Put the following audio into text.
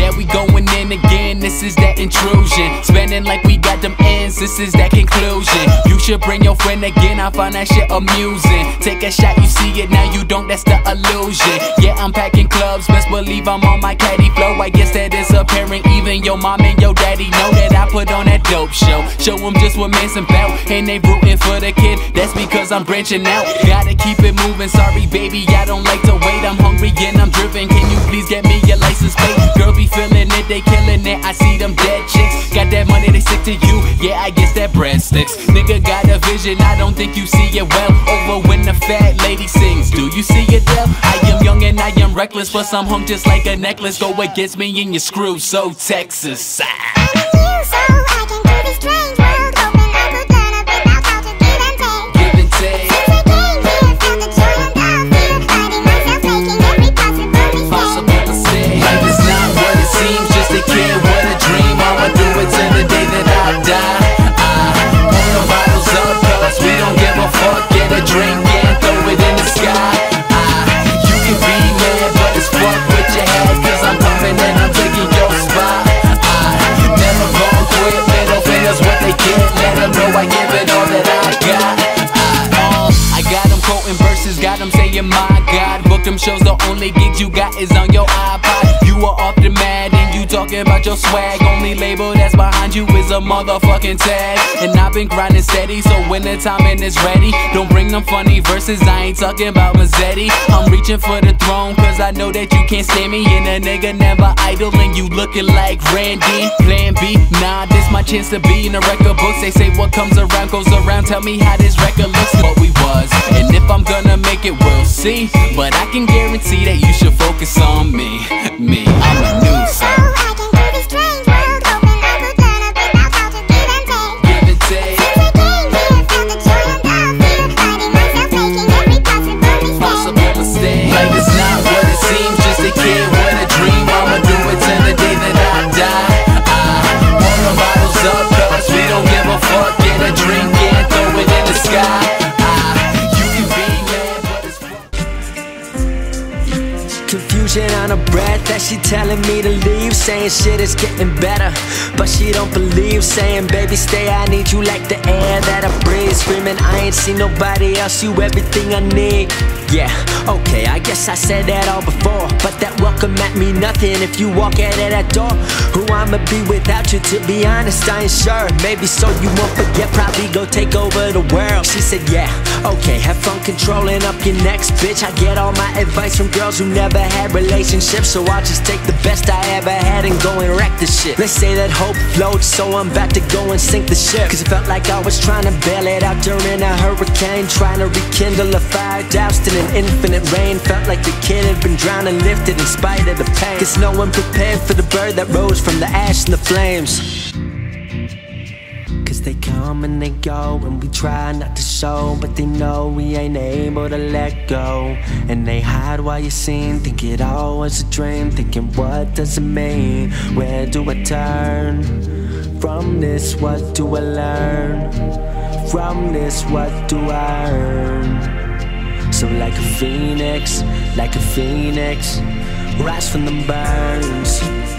Yeah, we going in again, this is that intrusion. Spending like we got them ends, this is that conclusion. You should bring your friend again, I find that shit amusing. Take a shot, you see it, now you don't, that's the illusion. Yeah, I'm packing clubs, best believe I'm on my caddy flow. I guess that is apparent, even your mom and your daddy know that I put on that dope show. Show them just what man's about, and they rooting for the kid, that's because I'm branching out. Gotta keep it moving, sorry baby, I don't like to wait. I'm hungry and I'm driven, can you please get me your license plate? They killing it, I see them dead chicks. Got that money, they stick to you, yeah, I guess that bread sticks. Nigga got a vision, I don't think you see it well. Over when the fat lady sings, do you see it well? I am young and I am reckless, but some hung just like a necklace. Go against me and you screw, so Texas. Ah. Book them shows, the only gigs you got is on your iPod. You are off the mad and you talking about your swag. Only label that's behind you is a motherfucking tag. And I've been grinding steady, so when the timing is ready, don't bring them funny verses. I ain't talking about Mazzetti. I'm reaching for the throne, cause I know that you can't stand me. And a nigga never idle, and you looking like Randy. Plan B, nah, this my chance to be in the record books. They say what comes around goes around. Tell me how this record looks, what we was. And if I'm gonna make it, we'll see. But I can guarantee that you should focus on me. Me, I'm a new son. On her breath as she telling me to leave Saying shit is getting better. But she don't believe Saying baby stay I need you like the air that I breathe. Screaming I ain't seen nobody else You everything I need. Yeah, okay, I guess I said that all before. But that welcome at me nothing If you walk out of that door. Who I'ma be without you To be honest I ain't sure. Maybe so you won't forget Probably go take over the world. She said yeah, okay Have fun controlling up your next bitch. I get all my advice from girls who never had relationships So I'll just take the best I ever had And go and wreck the shit. They say that hope floats So I'm about to go and sink the ship. Cause it felt like I was trying to bail it out during a hurricane Trying to rekindle a fire doused in an infinite rain. Felt like the kid had been drowned and lifted in spite of the pain. Cause no one prepared for the bird that rose from the ash and the flames Cause they come and they go And we try not to show But they know we ain't able to let go. And they hide while you're Think it all was a dream Thinking what does it mean? Where do I turn? From this what do I learn? From this what do I earn? So like a phoenix Like a phoenix Rise from the burns